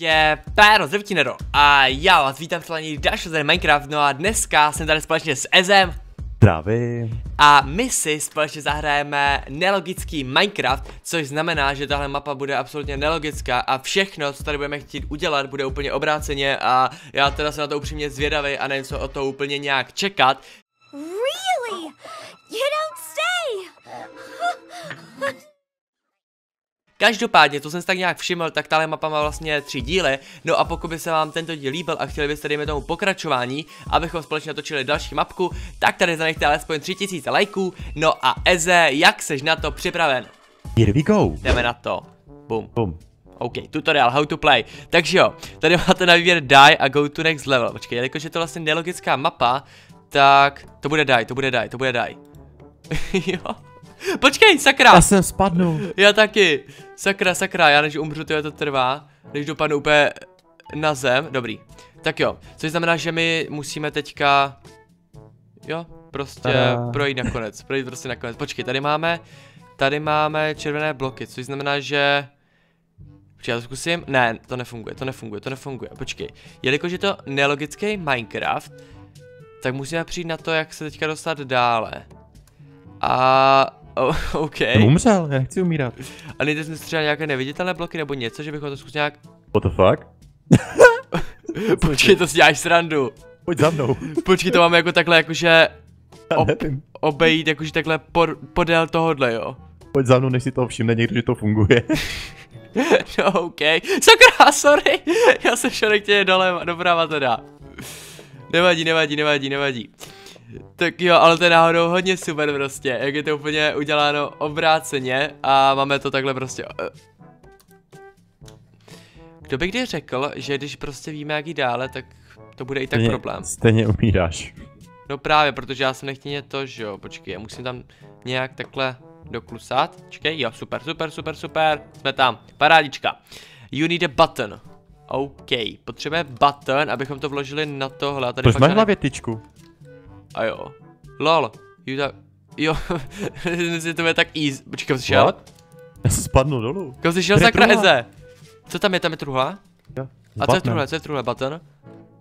Je Péro, zdravím Nero a já vás vítám v dalšího z Minecraft, no a dneska jsem tady společně s Ezem Zdravím. a my si společně zahrajeme nelogický Minecraft, což znamená, že tahle mapa bude absolutně nelogická a všechno, co tady budeme chtít udělat, bude úplně obráceně a já teda jsem na to upřímně zvědavý a nevím, co o to úplně nějak čekat. Really? You don't say! Každopádně, to jsem si tak nějak všiml, tak tahle mapa má vlastně tři díly, no a pokud by se vám tento díl líbil a chtěli byste dejme tomu pokračování, abychom společně natočili další mapku, tak tady zanechte alespoň 3000 lajků, no a Eze, jak seš na to připraven? Here we go. Jdeme na to. Bum. Bum. OK, tutorial, how to play. Takže jo, tady máte na výběr die a go to next level. Počkej, jelikož je to vlastně nelogická mapa, tak to bude die, to bude die, to bude die. jo. Počkej, sakra! Já jsem spadnul. Já taky. Sakra, sakra, já než umřu, to to trvá. Než dopadnu úplně na zem. Dobrý. Tak jo, což znamená, že my musíme teďka... Jo, prostě Tada. projít nakonec, projít prostě nakonec. Počkej, tady máme, tady máme červené bloky, což znamená, že... Počkej, já to zkusím. Ne, to nefunguje, to nefunguje, to nefunguje. Počkej, jelikož je to nelogický Minecraft, tak musíme přijít na to, jak se teďka dostat dále. A... Oh, OK. Jsem umřel, já nechci umírat. A nejde jsme třeba nějaké neviditelné bloky nebo něco, že bychom to zkusili nějak... What the fuck? Počkej, to si děláš srandu. Pojď za mnou. Počkej, to máme jako takhle, jakože nevím. obejít, jakože takhle por, podél tohodle, jo. Pojď za mnou, než si toho všimne někdo, že to funguje. No, OK. Sakra, sorry. Já jsem šel nechtěně dole, doprava teda. Nevadí, nevadí, nevadí, nevadí. Tak jo, ale to je náhodou hodně super prostě, jak je to úplně uděláno obráceně a máme to takhle prostě. eh. Kdo by kdy řekl, že když prostě víme jak jít dále, tak to bude i tak Stejně- problém. Stejně umíráš. No právě, protože já jsem nechtěně to, že jo, počkej, já musím tam nějak takhle doklusat. Počkej, jo, super, super, super, super, jsme tam, parádička. You need a button. OK, potřebujeme button, abychom to vložili na tohle. Tady Proč máš hlavě tyčku? A jo. Lol, you ta... Jo, to bude tak easy. Počkej, kam jsi šel? What? Já jsem spadnul dolů. Kam jsi šel, je sakra. Eze? Co tam je, tam je truhla? Jo. A co je truhle, co je truhle, button?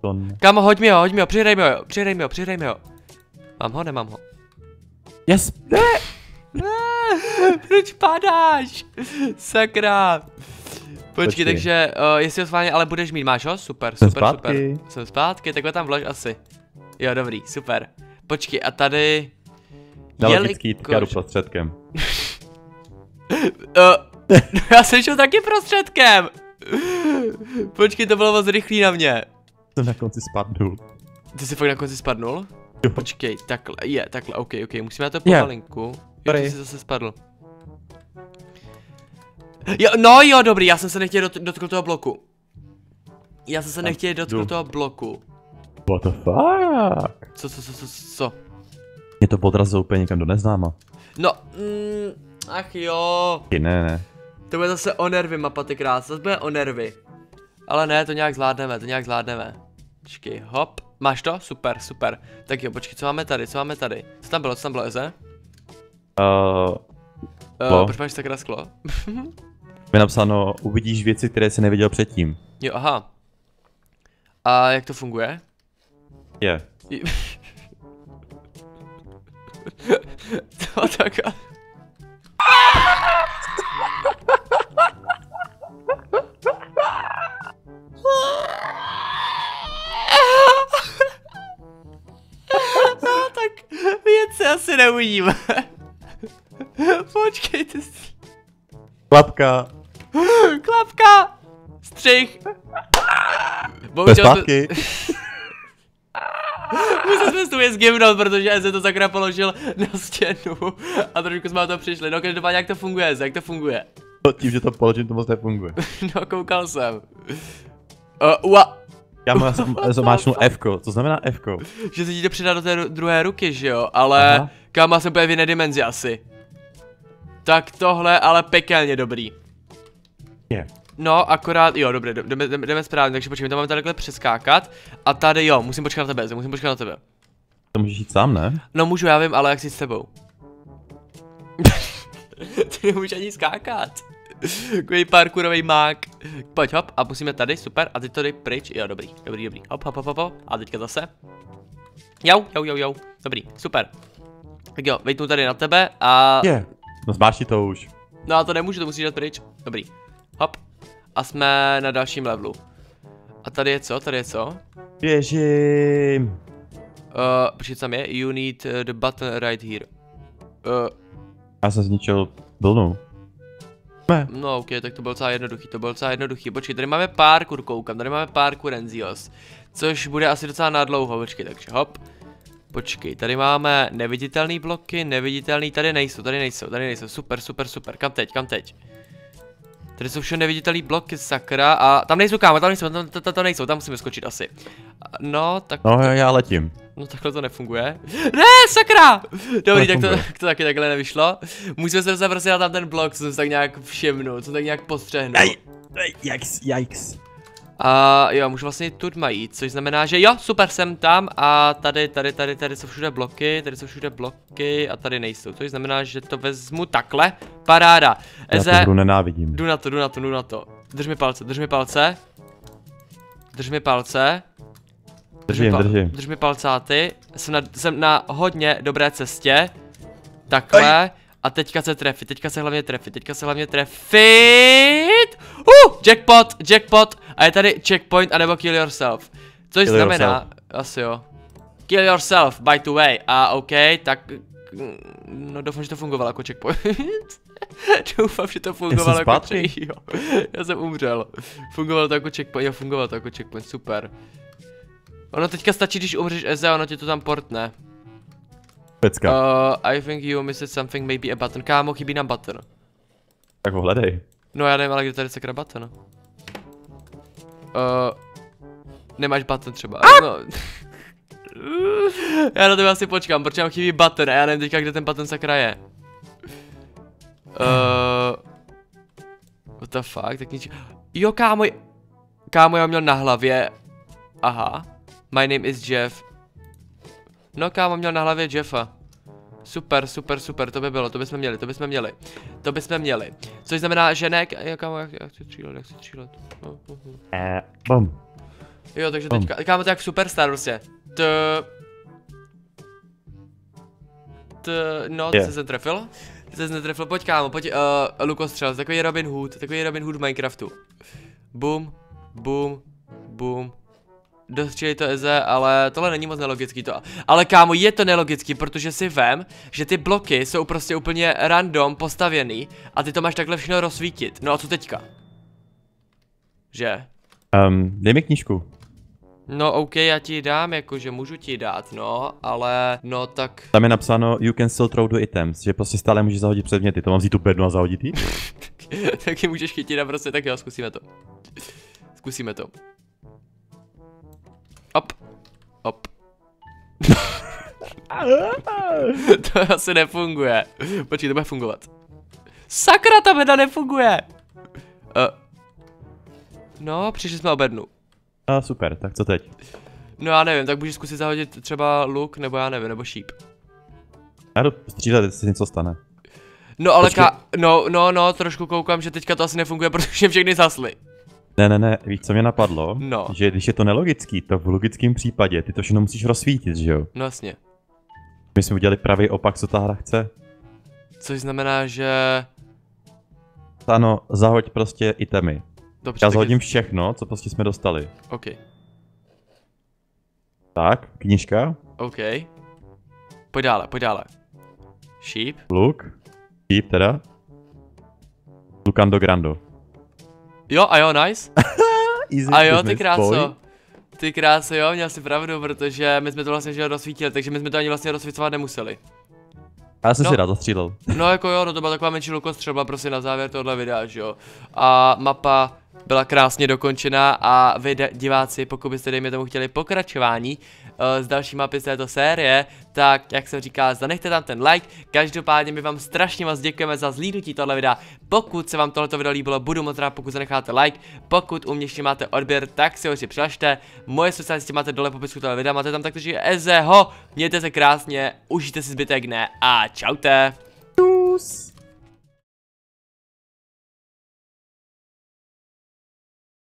To ne. Kámo, hoď mi ho, hoď mi ho, přihraj mi ho, přihraj mi ho, přihraj mi ho. Mám ho, nemám ho. Yes. Ne. Ne, proč padáš? Sakra. Počkej, Počkej. takže uh, jestli ho schválně, ale budeš mít, máš ho? Super, Jsem super, zpátky. super. Jsem zpátky, takhle tam vlož asi. Jo, dobrý, super. Počkej, a tady... Nelogický, tak já jdu jelikož- prostředkem. Uh, já jsem šel taky prostředkem. Počkej, to bylo moc rychlý na mě. Jsem na konci spadnul. Ty jsi fakt na konci spadnul? Jo. Počkej, takhle, je, takhle, ok, ok, musíme na to pomalinku. Jo, ty jsi zase spadl. Jo, no jo, dobrý, já jsem se nechtěl dot dotknout toho bloku. Já jsem se nechtěl dotknout toho bloku. What the fuck? Co, co, co, co, co? Mě to podrazilo úplně někam do neznáma. No, mm, ach jo. Ne, ne. To bude zase o nervy mapa, ty krás, zase bude o nervy. Ale ne, to nějak zvládneme, to nějak zvládneme. Počkej, hop, máš to? Super, super. Tak jo, počkej, co máme tady, co máme tady? Co tam bylo, co tam bylo, Eze? Uh, Uh, proč máš takhle sklo? je napsáno, uvidíš věci, které jsi neviděl předtím. Jo, aha. A jak to funguje? Je. to tak. No, tak věci asi neuvidíme. Počkej, ty jsi... Klapka. Klapka! Střih! To je Bohužel jsme- tu věc gimnout, protože Eze to sakra položil na stěnu a trošku jsme na to přišli. No každopádně jak to funguje, jak to funguje? To Tím, že to položím, to moc nefunguje. No koukal jsem. Uh, ua, Já má, zmáčknu F, co znamená F? že se ti to přidá do té ru- druhé ruky, že jo? Ale Aha. kam má se úplně v jiné dimenzi asi. Tak tohle ale pekelně dobrý. Je. No, akorát, jo, dobře, jdeme, jdeme, jdeme správně, takže počkej, my to máme tady takhle přeskákat. A tady jo, musím počkat na tebe, musím počkat na tebe. To můžeš jít sám, ne? No můžu, já vím, ale jak jsi s tebou? Ty nemůžeš ani skákat. Takový parkourový mák. Pojď hop a musíme tady, super. A teď to dej pryč. Jo, dobrý, dobrý, dobrý. Hop, hop, hop, hop, hop. A teďka zase. Jau, jau, jau, jau. Dobrý, super. Tak jo, vejtnu tady na tebe a... Je. No zmáš to už. No a to nemůžu, to musíš dát pryč. Dobrý. Hop. A jsme na dalším levelu. A tady je co? Tady je co? Běžím. Uh, počkej, co tam je? You need uh, the button right here. Uh, Já jsem zničil vlnu. Ne. no ok, tak to bylo docela jednoduchý, to bylo docela jednoduchý. Počkej, tady máme parkour, koukám, tady máme parkour Enzios. Což bude asi docela nadlouho, počkej, takže hop. Počkej, tady máme neviditelný bloky, neviditelný, tady nejsou, tady nejsou, tady nejsou, super, super, super, kam teď, kam teď? Tady jsou všechno neviditelný bloky, sakra, a tam nejsou kámo, tam nejsou, tam, tam, tam nejsou, tam musíme skočit asi. No, tak, No já letím. no takhle to nefunguje. Ne, sakra! Dobrý, tak to, to taky takhle nevyšlo. Musíme se prostě na tam ten blok, co jsem tak nějak všimnul, co jsem tak nějak postřehnul. Ej, ej, Yikes, yikes. A jo, můžu vlastně tuď jít, což znamená, že jo, super, jsem tam a tady, tady, tady, tady jsou všude bloky, tady jsou všude bloky a tady nejsou, což znamená, že to vezmu takhle, paráda. Já Eze, tu hru nenávidím. jdu na to, jdu na to, jdu na to. Drž mi palce, drž mi palce. Drž mi palce. Drž mi Držím, pa- držím. Drž mi palcáty. Jsem na, jsem na hodně dobré cestě. Takhle. A teďka se trefit, teďka se hlavně trefit, teďka se hlavně trefit. Uh, jackpot, jackpot. A je tady checkpoint anebo kill yourself. Což Kill znamená, yourself. asi jo. Kill yourself, by the way. A ok, tak... No doufám, že to fungovalo jako checkpoint. doufám, že to fungovalo jako checkpoint. Jo, já jsem umřel. Fungovalo to jako checkpoint, jo, fungovalo to jako checkpoint, super. Ono teďka stačí, když umřeš Eze, ono ti to tam portne. Pecka. Uh, I think you missed something, maybe a button. Kámo, chybí nám button. Tak ho hledej. No já nevím, ale kde tady sakra button? Uh, nemáš button třeba. No. já na to asi počkám, protože mám chybí button a já nevím teďka, kde ten button sakra je. Uh, what the fuck, tak nič. Jo, kámo, kámo, já měl na hlavě. Aha. My name is Jeff. No, kámo, měl na hlavě Jeffa. Super, super, super, to by bylo, to bychom měli, to bychom měli. To bychom měli. Což znamená, že ne, jo, kámo, jak, jak chci střílet, jak chci střílet. No, no, no. Eh, bom. Jo, takže Bum. teďka, kámo, to jak v Superstar prostě. T... T... No, ty Je. jsi se trefil? Ty jsi se netrefil, pojď kámo, pojď, uh, lukostřel, takový Robin Hood, takový Robin Hood v Minecraftu. Boom, boom, boom. Dostřílej to Eze, ale tohle není moc nelogický to. Ale kámo, je to nelogický, protože si vem, že ty bloky jsou prostě úplně random postavěný a ty to máš takhle všechno rozsvítit. No a co teďka? Že? Um, dej mi knížku. No OK, já ti ji dám, jakože můžu ti ji dát, no, ale no tak... Tam je napsáno you can still throw the items, že prostě stále můžeš zahodit předměty. To mám vzít tu bednu a zahodit jí? taky můžeš chytit a prostě, tak jo, zkusíme to. Zkusíme to. Op. Op. to asi nefunguje. Počkej, to bude fungovat. Sakra, ta beda nefunguje. Uh. No, přišli jsme o bednu. A super, tak co teď? No já nevím, tak můžeš zkusit zahodit třeba luk, nebo já nevím, nebo šíp. Já jdu střílet, jestli se něco stane. No ale Počkej. ka- no, no, no, trošku koukám, že teďka to asi nefunguje, protože všechny zasly. Ne, ne, ne, víš, co mě napadlo? No. Že když je to nelogický, to v logickém případě ty to všechno musíš rozsvítit, že jo? No jasně. My jsme udělali pravý opak, co ta hra chce. Což znamená, že... Ano, zahoď prostě itemy. Dobře, Já tak zahodím je... všechno, co prostě jsme dostali. OK, Tak, knížka, OK. Pojď dále, pojď dále. Sheep. luk, keep teda. Lucando Grando. Jo, a jo, nice. Easy A jo, ty kráso. boy. Ty kráso, jo, měl jsi pravdu, protože my jsme to vlastně že rozsvítili, takže my jsme to ani vlastně rozsvícovat nemuseli. Já jsem No. si rád zastřílel. No jako jo, no to byla taková menší lukostřelba prostě na závěr tohle videa, že jo. A mapa byla krásně dokončená a vy diváci, pokud byste dejme tomu chtěli pokračování z další mapy z této série, tak jak jsem říkal, zanechte tam ten like. Každopádně my vám strašně moc děkujeme za zlídnutí tohle videa. Pokud se vám tohleto video líbilo, budu moc rád, pokud zanecháte like. Pokud u mě ještě máte odběr, tak si ho si přihlašte. Moje sociální sítě máte dole v popisku tohle videa, máte tam taktože Ezeho. Mějte se krásně, užijte si zbytek dne a čaute. Čus.